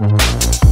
Mm-hmm.